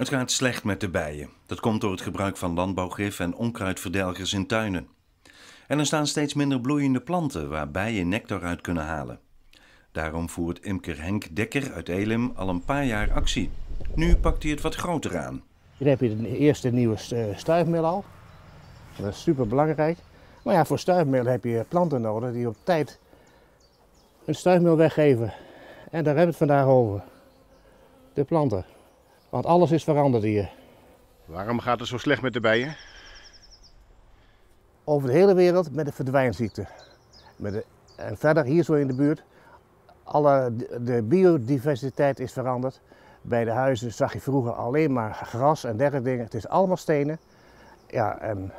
Het gaat slecht met de bijen. Dat komt door het gebruik van landbouwgif en onkruidverdelgers in tuinen. En er staan steeds minder bloeiende planten waar bijen nectar uit kunnen halen. Daarom voert imker Henk Dekker uit Elim al een paar jaar actie. Nu pakt hij het wat groter aan. Hier heb je de eerste nieuwe stu- stuifmeel al. Dat is super belangrijk. Maar ja, voor stuifmeel heb je planten nodig die op tijd een stuifmeel weggeven. En daar hebben we het vandaag over. De planten. Want alles is veranderd hier. Waarom gaat het zo slecht met de bijen? Over de hele wereld met de verdwijnziekte. Met de, en verder hier zo in de buurt. Alle, de biodiversiteit is veranderd. Bij de huizen zag je vroeger alleen maar gras en dergelijke dingen. Het is allemaal stenen. Ja, en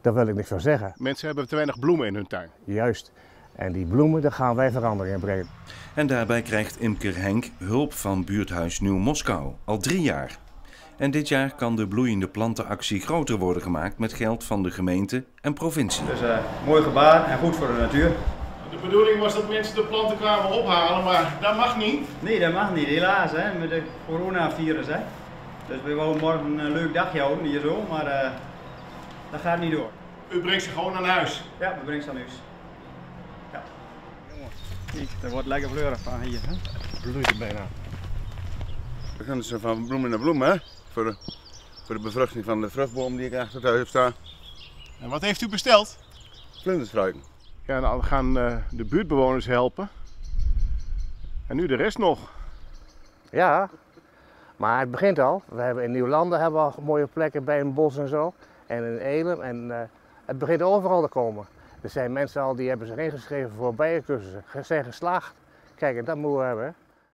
daar wil ik niks van zeggen. Mensen hebben te weinig bloemen in hun tuin. Juist. En die bloemen, daar gaan wij verandering in brengen. En daarbij krijgt imker Henk hulp van buurthuis Nieuw Moskou, al drie jaar. En dit jaar kan de bloeiende plantenactie groter worden gemaakt met geld van de gemeente en provincie. Dus eh mooi gebaar en goed voor de natuur. De bedoeling was dat mensen de planten kwamen ophalen, maar dat mag niet. Nee, dat mag niet, helaas, hè, met het coronavirus. Hè. Dus we wouden morgen een leuk dagje houden hier zo, maar eh, dat gaat niet door. U brengt ze gewoon naar huis. Ja, we brengen ze aan huis. Kijk, dat wordt lekker fleurig van hier. Hè. Bloeit er bijna. We gaan dus van bloem naar bloem, hè? Voor de, voor de bevruchting van de vruchtboom die ik achter thuis heb staan. En wat heeft u besteld? Vlinderstruiken. Ja, nou, we gaan eh, de buurtbewoners helpen. En nu de rest nog. Ja, maar het begint al. We hebben in Nieuwlanden hebben we al mooie plekken bij een bos en zo. En in Elim. En eh, het begint overal te komen. Er zijn mensen al die hebben zich ingeschreven voor bijencursussen. Zijn geslaagd. Kijk, dat moeten we hebben.